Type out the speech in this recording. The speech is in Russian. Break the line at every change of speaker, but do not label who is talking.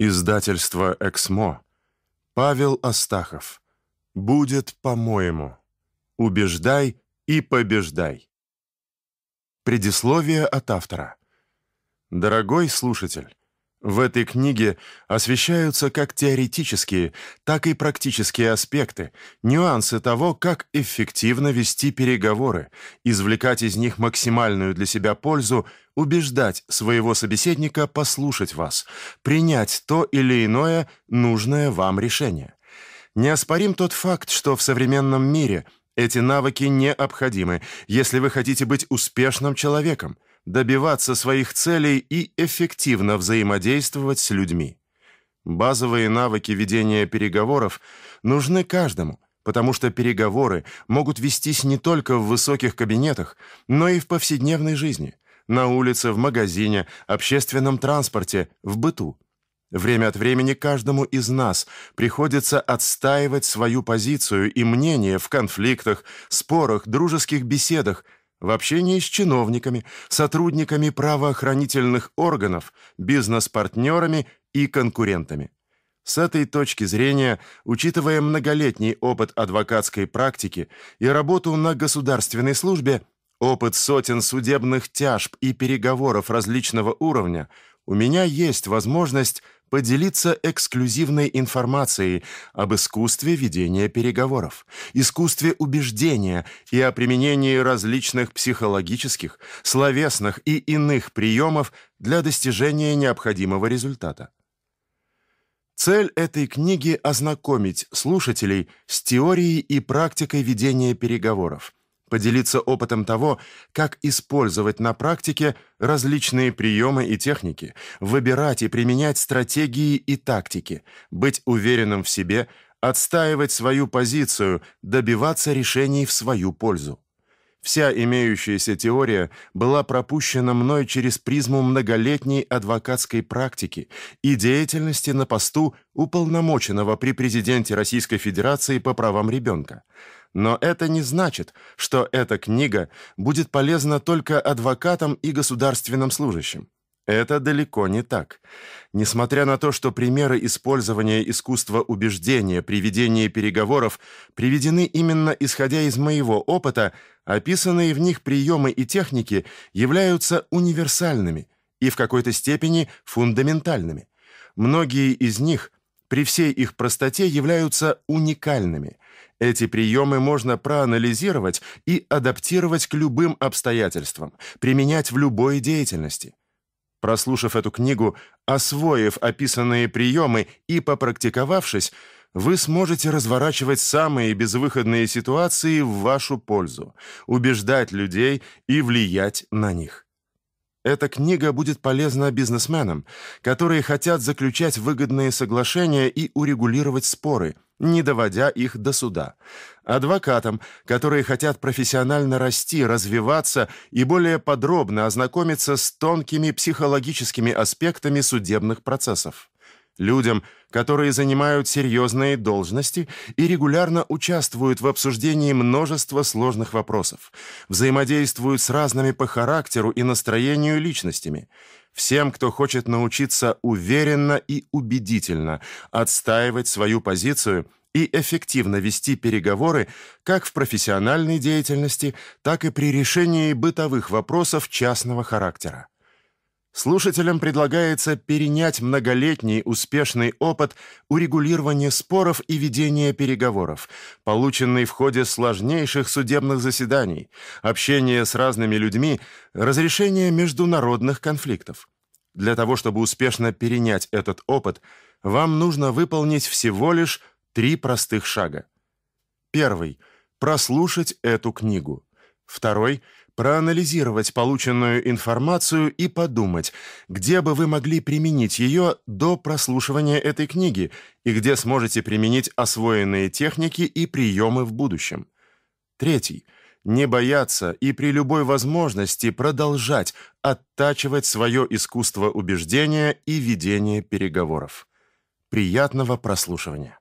Издательство «Эксмо». Павел Астахов. «Будет по-моему». Убеждай и побеждай. Предисловие от автора. Дорогой слушатель, в этой книге освещаются как теоретические, так и практические аспекты, нюансы того, как эффективно вести переговоры, извлекать из них максимальную для себя пользу, убеждать своего собеседника послушать вас, принять то или иное нужное вам решение. Неоспорим тот факт, что в современном мире эти навыки необходимы, если вы хотите быть успешным человеком – добиваться своих целей и эффективно взаимодействовать с людьми. Базовые навыки ведения переговоров нужны каждому, потому что переговоры могут вестись не только в высоких кабинетах, но и в повседневной жизни, на улице, в магазине, общественном транспорте, в быту. Время от времени каждому из нас приходится отстаивать свою позицию и мнение в конфликтах, спорах, дружеских беседах, в общении с чиновниками, сотрудниками правоохранительных органов, бизнес-партнерами и конкурентами. С этой точки зрения, учитывая многолетний опыт адвокатской практики и работу на государственной службе, опыт сотен судебных тяжб и переговоров различного уровня, у меня есть возможность поделиться эксклюзивной информацией об искусстве ведения переговоров, искусстве убеждения и о применении различных психологических, словесных и иных приемов для достижения необходимого результата. Цель этой книги ознакомить слушателей с теорией и практикой ведения переговоров поделиться опытом того, как использовать на практике различные приемы и техники, выбирать и применять стратегии и тактики, быть уверенным в себе, отстаивать свою позицию, добиваться решений в свою пользу. Вся имеющаяся теория была пропущена мной через призму многолетней адвокатской практики и деятельности на посту уполномоченного при президенте Российской Федерации по правам ребенка. Но это не значит, что эта книга будет полезна только адвокатам и государственным служащим. Это далеко не так. Несмотря на то, что примеры использования искусства убеждения при ведении переговоров приведены именно исходя из моего опыта, описанные в них приемы и техники являются универсальными и в какой-то степени фундаментальными. Многие из них при всей их простоте являются уникальными. Эти приемы можно проанализировать и адаптировать к любым обстоятельствам, применять в любой деятельности. Прослушав эту книгу, освоив описанные приемы и попрактиковавшись, вы сможете разворачивать самые безвыходные ситуации в вашу пользу, убеждать людей и влиять на них. Эта книга будет полезна бизнесменам, которые хотят заключать выгодные соглашения и урегулировать споры, не доводя их до суда. Адвокатам, которые хотят профессионально расти, развиваться и более подробно ознакомиться с тонкими психологическими аспектами судебных процессов людям, которые занимают серьезные должности и регулярно участвуют в обсуждении множества сложных вопросов, взаимодействуют с разными по характеру и настроению личностями. Всем, кто хочет научиться уверенно и убедительно отстаивать свою позицию и эффективно вести переговоры как в профессиональной деятельности, так и при решении бытовых вопросов частного характера. Слушателям предлагается перенять многолетний успешный опыт урегулирования споров и ведения переговоров, полученный в ходе сложнейших судебных заседаний, общения с разными людьми, разрешения международных конфликтов. Для того, чтобы успешно перенять этот опыт, вам нужно выполнить всего лишь три простых шага. Первый прослушать эту книгу. Второй проанализировать полученную информацию и подумать, где бы вы могли применить ее до прослушивания этой книги и где сможете применить освоенные техники и приемы в будущем. Третий не бояться и при любой возможности продолжать оттачивать свое искусство убеждения и ведения переговоров. Приятного прослушивания.